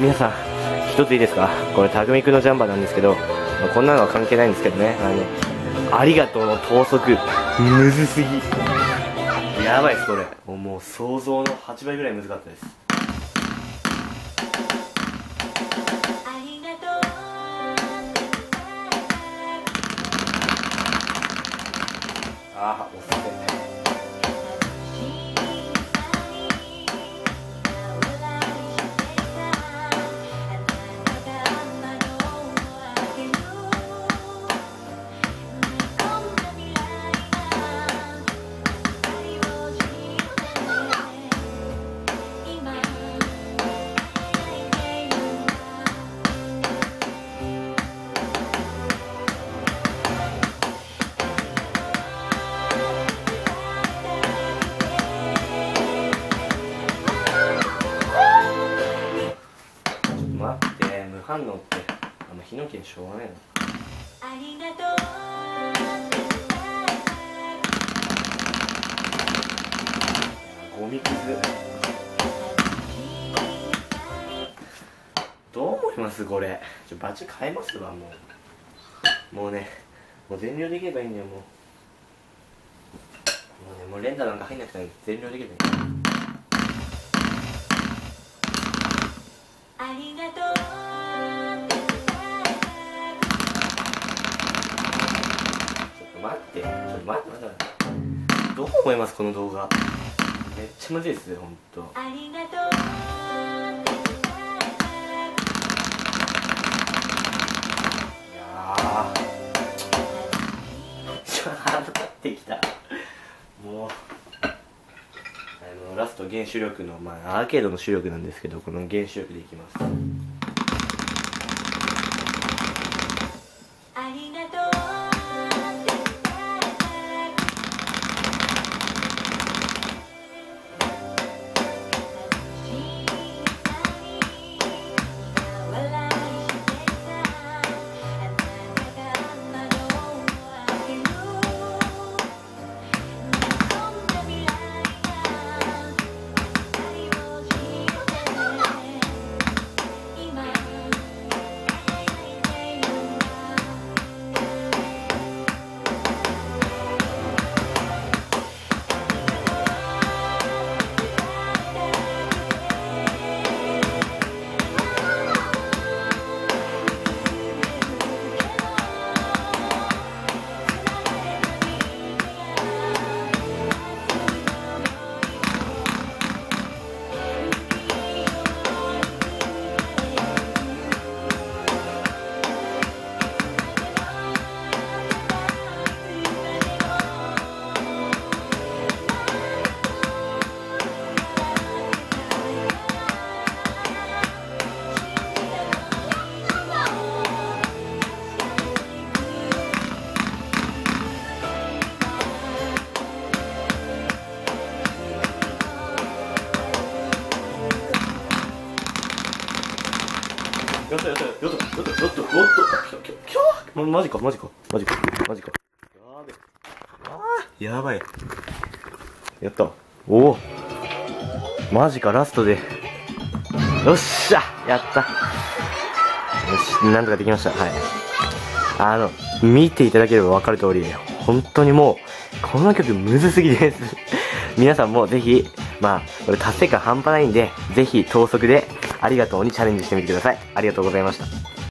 皆さん一ついいですか？これ匠くんのジャンバーなんですけど、まあこんなのは関係ないんですけどね。あのねありがとうの等速。むずすぎ。やばいですこれ。もうもう想像の8倍ぐらい難かったです。ありがとああおすすめ反応ってあんまヒノキでしょうがないのありがとゴミくず。どう思います？これ。ちょバチ変えますわもう。もうねもう全量できればいいんだよもう。もうねもう連打なんか入んなくても全量できればいい。ありがとちってちょっと待って待って待って。どう思いますこの動画？めっちゃむずいっすよほんと。ありがといやちょっと腹立ってきた。もう。あのラスト原主力のまあアーケードの主力なんですけどこの原主力でいきます。やったやったやったやったやったやったやったきょきょきょまマジかマジか。マジかマジかやべあーやばいやったおおマジかラストでよっしゃやった。よしなんとかできました。はい。あの見ていただければ分かる通り本当にもうこの曲むずすぎです。皆さんもぜひまあこれ達成感半端ないんでぜひ等速でありがとうにチャレンジしてみてください。ありがとうございました。